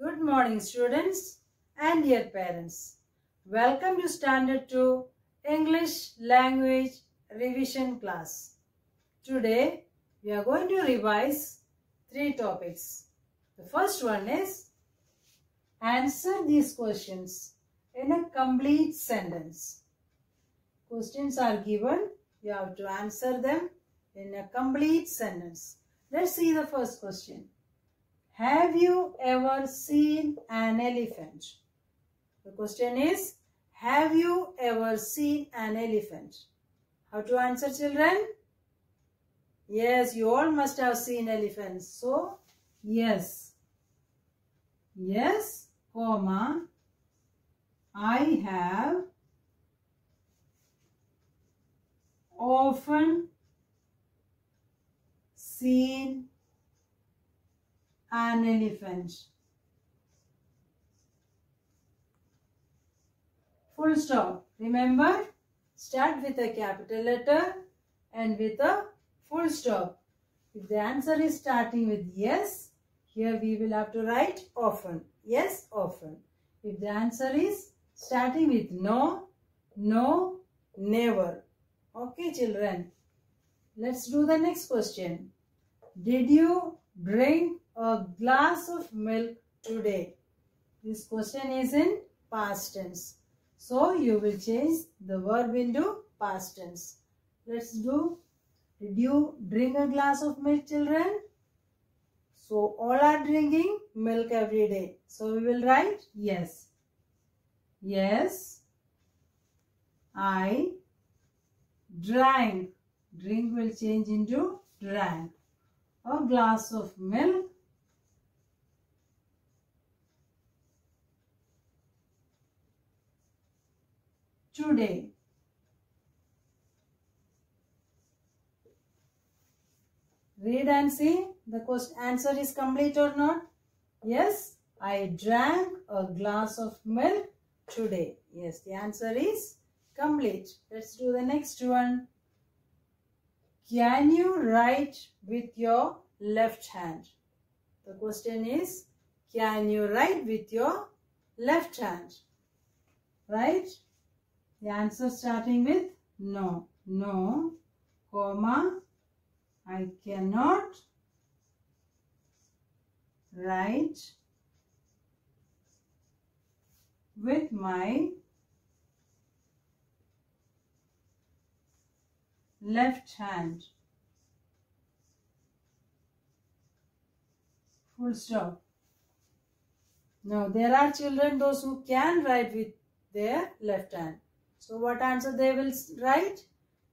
Good morning students and dear parents. Welcome to Standard 2 English Language Revision class. Today we are going to revise three topics. The first one is answer these questions in a complete sentence. Questions are given. You have to answer them in a complete sentence. Let's see the first question. Have you ever seen an elephant? The question is, have you ever seen an elephant? How to answer children? Yes, you all must have seen elephants. So, yes. Yes, comma, I have often seen an elephant. Full stop. Remember, start with a capital letter and with a full stop. If the answer is starting with yes, here we will have to write often. Yes, often. If the answer is starting with no, no, never. Okay, children. Let's do the next question. Did you drink a glass of milk today? This question is in past tense. So you will change the verb into past tense. Let's do. Did you drink a glass of milk children? So all are drinking milk every day. So we will write yes. Yes. I drank. Drink will change into drank. A glass of milk today. Read and see the question answer is complete or not. Yes, I drank a glass of milk today. Yes, the answer is complete. Let's do the next one. Can you write with your left hand? The question is, can you write with your left hand? Right? The answer starting with no. No, comma, I cannot write with my left hand. Full stop. Now there are children those who can write with their left hand. So what answer they will write?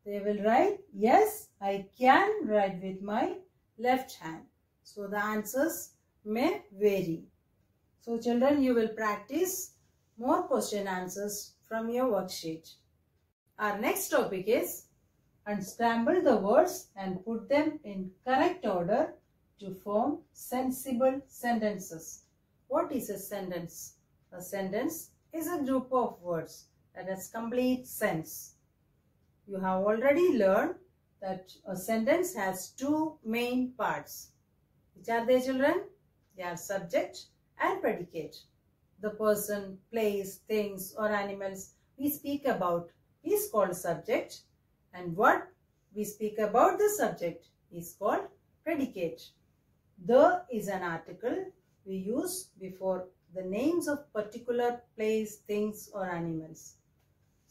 They will write, yes, I can write with my left hand. So the answers may vary. So children, you will practice more question answers from your worksheet. Our next topic is unscramble the words and put them in correct order to form sensible sentences. What is a sentence? A sentence is a group of words that has complete sense. You have already learned that a sentence has two main parts. Which are they children? They are subject and predicate. The person, place, things or animals we speak about is called subject and what we speak about the subject is called predicate. The is an article we use before the names of particular place, things or animals.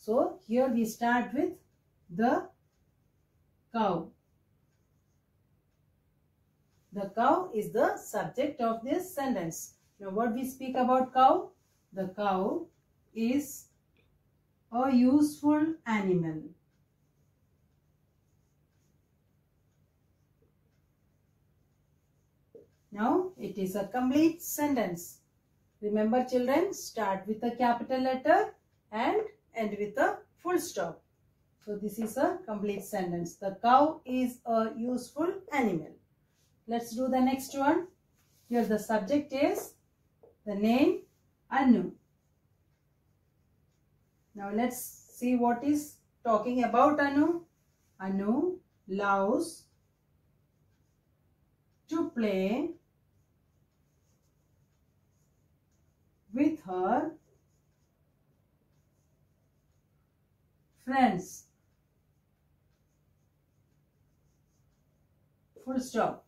So here we start with the cow. The cow is the subject of this sentence. Now what we speak about cow? The cow is a useful animal. Now it is a complete sentence. Remember children, start with a capital letter and end with a full stop. So this is a complete sentence. The cow is a useful animal. Let's do the next one. Here the subject is the name Anu. Now let's see what is talking about Anu. Anu loves to play with her friends. Full stop.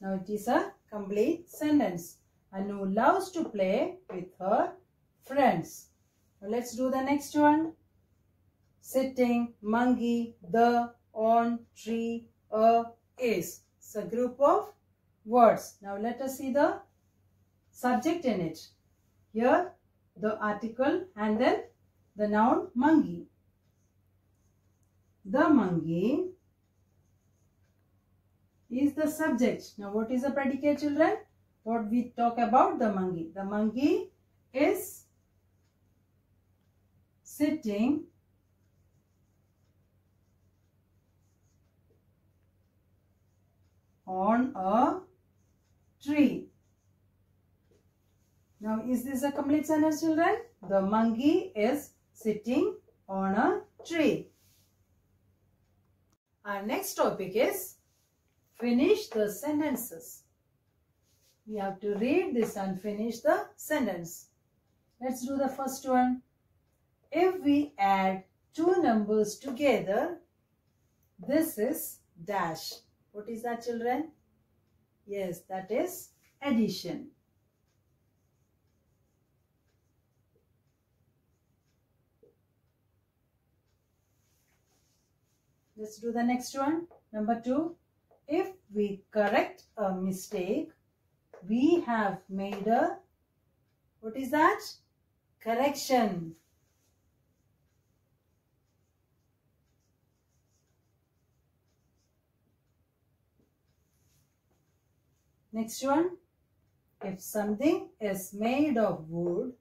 Now it is a complete sentence. Anu loves to play with her friends. Now let's do the next one. Sitting, monkey, the, on, tree, a, is. It's a group of words. Now let us see the subject in it. Here the article and then the noun monkey. The monkey is the subject. Now what is the predicate children? What we talk about the monkey. The monkey is sitting on a tree. Now, is this a complete sentence, children? The monkey is sitting on a tree. Our next topic is finish the sentences. We have to read this and finish the sentence. Let's do the first one. If we add two numbers together, this is dash. What is that children? Yes, that is addition. Let's do the next one. Number two. If we correct a mistake, we have made a, what is that? Correction. Next one. If something is made of wood,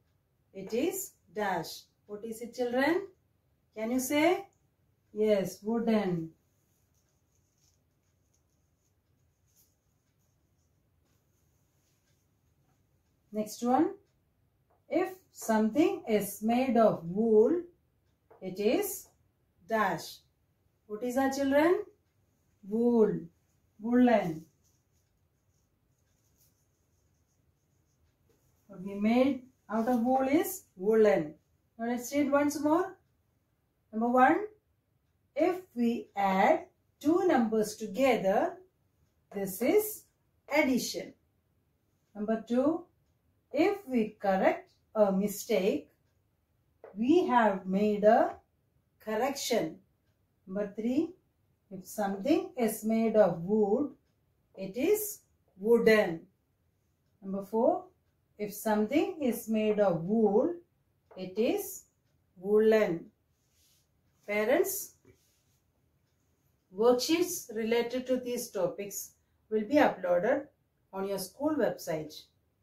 it is dash. What is it children? Can you say? Yes, wooden. Next one. If something is made of wool, it is dash. What is that children? Wool. Woolen. What we made out of wool is woolen. Now let's read once more. Number one, if we add two numbers together, this is addition. Number two, if we correct a mistake, we have made a correction. Number three, if something is made of wood, it is wooden. Number four, if something is made of wool, it is woolen. Parents, worksheets related to these topics will be uploaded on your school website.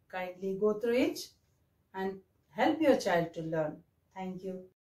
Kindly go through it and help your child to learn. Thank you.